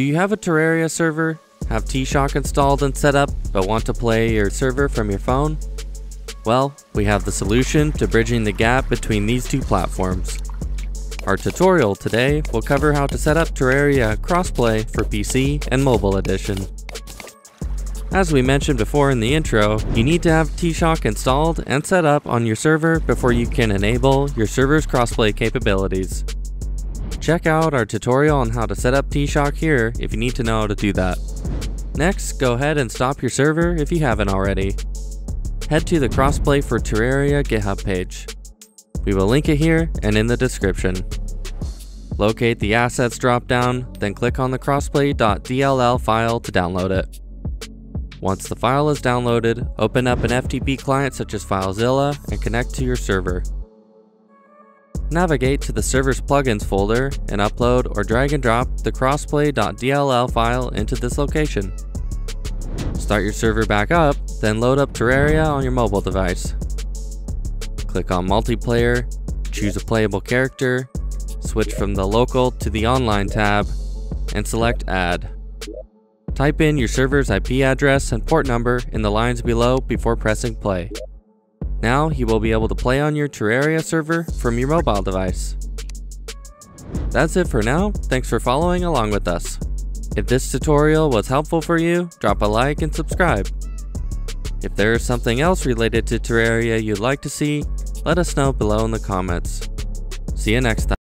Do you have a Terraria server? Have TShock installed and set up, but want to play your server from your phone? Well, we have the solution to bridging the gap between these two platforms. Our tutorial today will cover how to set up Terraria crossplay for PC and mobile edition. As we mentioned before in the intro, you need to have TShock installed and set up on your server before you can enable your server's crossplay capabilities. Check out our tutorial on how to set up TShock here if you need to know how to do that. Next, go ahead and stop your server if you haven't already. Head to the Crossplay for Terraria GitHub page. We will link it here and in the description. Locate the Assets dropdown, then click on the crossplay.dll file to download it. Once the file is downloaded, open up an FTP client such as FileZilla and connect to your server. Navigate to the server's plugins folder and upload or drag and drop the crossplay.dll file into this location. Start your server back up, then load up Terraria on your mobile device. Click on multiplayer, choose a playable character, switch from the local to the online tab, and select add. Type in your server's IP address and port number in the lines below before pressing play. Now you will be able to play on your Terraria server from your mobile device. That's it for now, thanks for following along with us. If this tutorial was helpful for you, drop a like and subscribe. If there is something else related to Terraria you'd like to see, let us know below in the comments. See you next time.